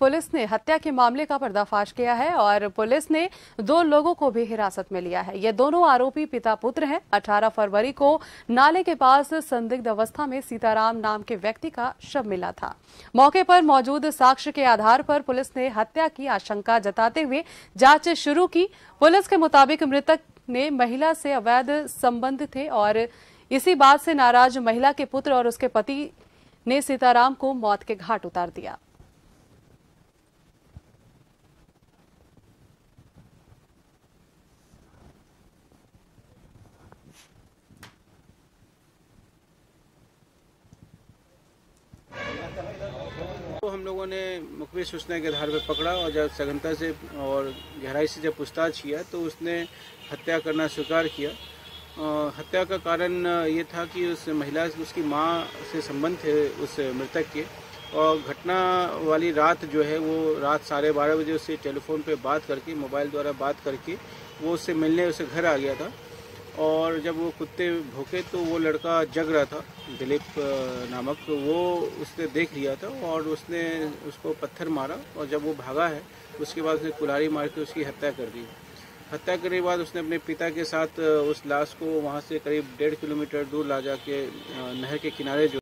Police ने हत्या के मामले का पर्दाफाश किया है और पुलिस ने दो लोगों को भी हिरासत में लिया है। ये दोनों आरोपी पिता पुत्र हैं। 18 फरवरी को नाले के पास संदिग्ध अवस्था में सीताराम नाम के व्यक्ति का शव मिला था। मौके पर मौजूद साक्ष्य के आधार पर पुलिस ने हत्या की आशंका जताते हुए जाँच शुरू की। पुलिस के मुताबिक मृतक ने महिला से अवैध संबंध थे और इसी बात से नाराज़ महिला के पुत्र और उसके पति ने सीताराम को मौत के घाट उतार दिया। हम लोगों ने मुखबिर सूचना के आधार पर पकड़ा और जब सघनता से और गहराई से जब पूछताछ किया तो उसने हत्या करना स्वीकार किया। हत्या का कारण ये था कि उस महिला, उसकी माँ से संबंध थे, उस मृतक के। और घटना वाली रात जो है, वो रात साढ़े बारह बजे उससे टेलीफोन पे बात करके, मोबाइल द्वारा बात करके, वो उससे मिलने, उसे घर आ गया था। और जब वो कुत्ते भूखे तो वो लड़का जग रहा था, दिलीप नामक। वो उसने देख लिया था और उसने उसको पत्थर मारा और जब वो भागा है, उसके बाद उसने कुल्हाड़ी मार के उसकी हत्या कर दी। हत्या करने के बाद उसने अपने पिता के साथ उस लाश को वहाँ से करीब डेढ़ किलोमीटर दूर ला जाके नहर के किनारे जो